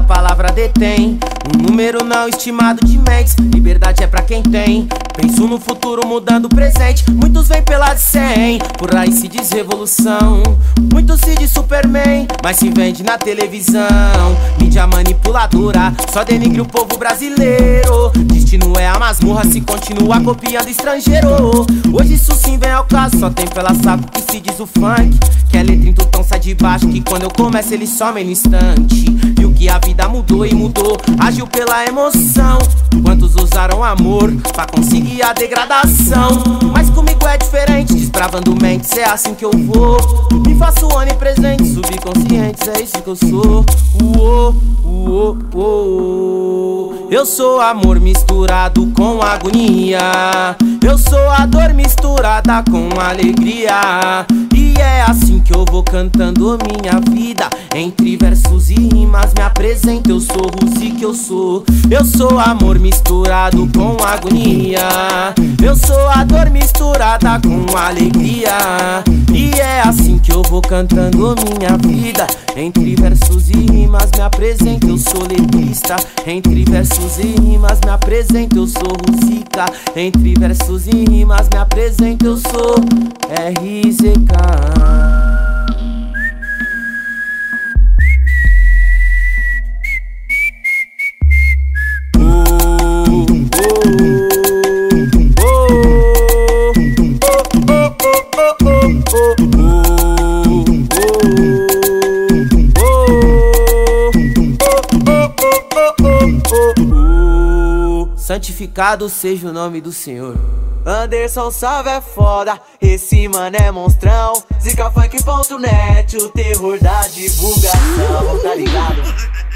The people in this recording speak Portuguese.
cada palavra detém. Um número não estimado de mentes Liberdade é pra quem tem. Penso no futuro mudando o presente. Muitos vêm pela 100 Por aí se diz revolução. Muitos se diz Superman Mas se vende na televisão Mídia manipuladora Só denigre o povo brasileiro. Destino é a masmorra Se continua copiando estrangeiro. Hoje isso sim vem ao caso Só tem pela saco que se diz o funk. Que é letra em tutão sai de baixo Que quando eu começo ele some no instante. Viu que a vida mudou e mudou Agiu pela emoção. Quantos usaram amor pra conseguir a degradação comigo é diferente. Desbravando mentes é assim que eu vou. Me faço onipresente Subconscientes é isso que eu sou. Uô, uô, uô. Eu sou amor misturado com agonia. Eu sou a dor misturada com alegria é assim que eu vou cantando minha vida. Entre versos e rimas me apresento Eu sou Rusi que eu sou. Eu sou amor misturado com agonia. Eu sou a dor misturada com alegria. E é assim que eu vou cantando minha vida. Entre versos e rimas me apresento Eu sou letrista. Entre versos e rimas me apresento Eu sou Rusica. Entre versos e rimas me apresento Eu sou RZK Santificado seja o nome do Senhor. Anderson Salve é foda, esse mano é monstrão. ZicaFunk.net, o terror da divulgação, tá ligado?